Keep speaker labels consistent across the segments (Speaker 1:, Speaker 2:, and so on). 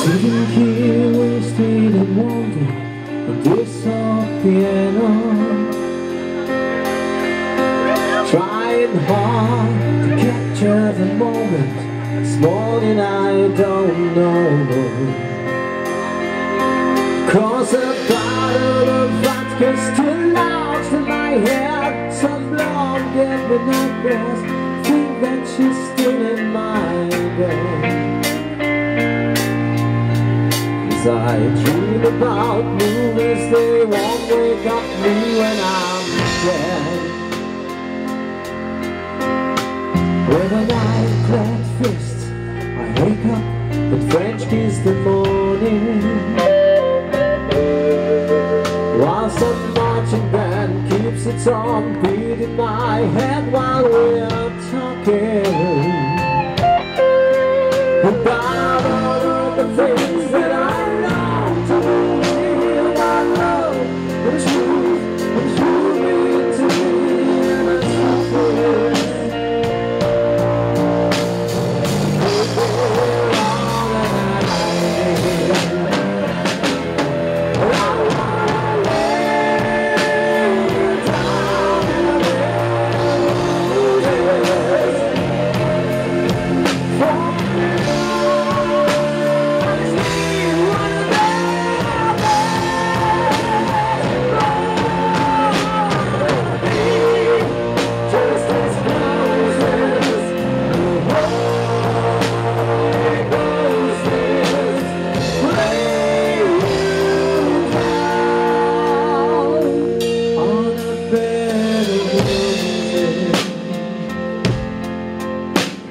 Speaker 1: Sitting here wasting and wondering on this old piano Trying hard to capture the moment. This morning I don't know. Cause a bottle of vodka's still lodged in my head. Some blonde gave me nightmares Think that she's still in I dream about movies They won't wake up me when I'm dead. With a knife-clad fist I wake up and French kiss the morning. While some marching band keeps its own beat in my head While we're talking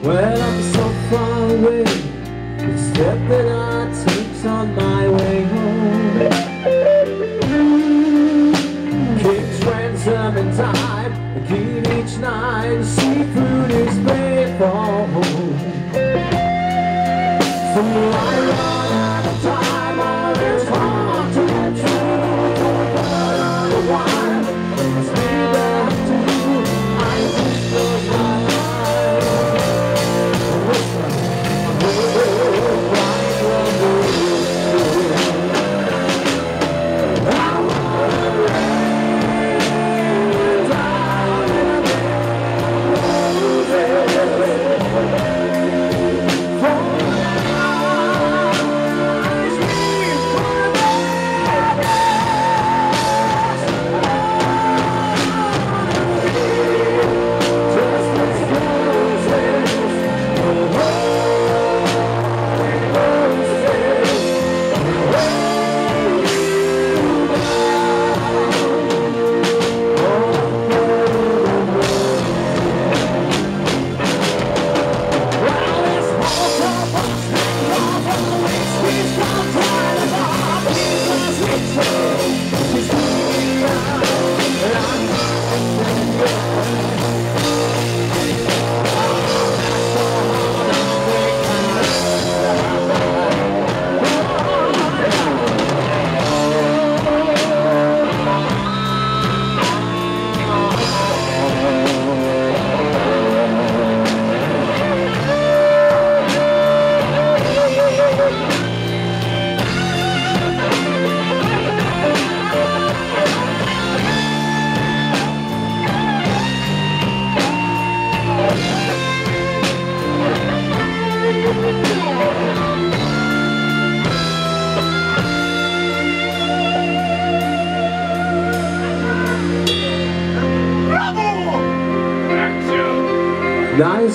Speaker 1: Well, I'm so far away. The step that I take's on my way home. King's ransom and time I give each night Seafood is paid for So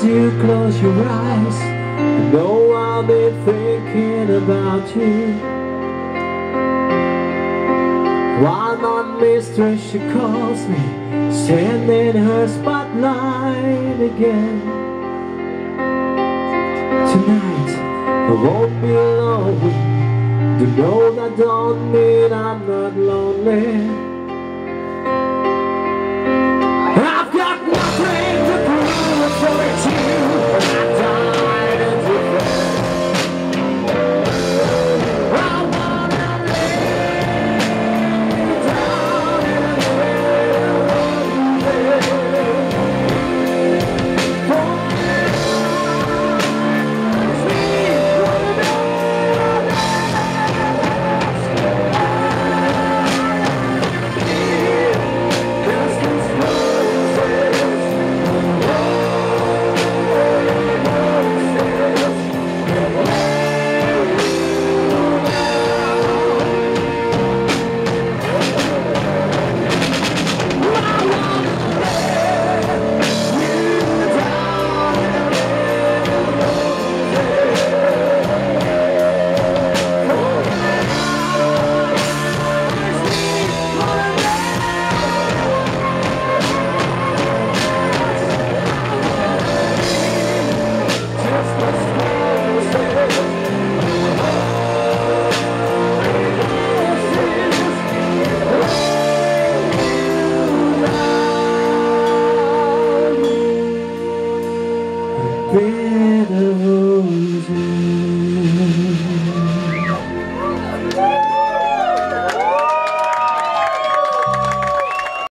Speaker 1: you close your eyes. You know I'll be thinking about you. While my mistress she calls me Stand in her spotlight again. Tonight I won't be alone To know that don't mean I'm not lonely been